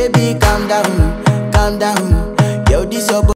Baby, calm down, calm down. Yo, this your